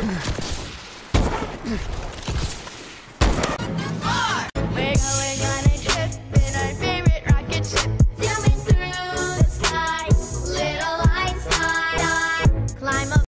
Ugh.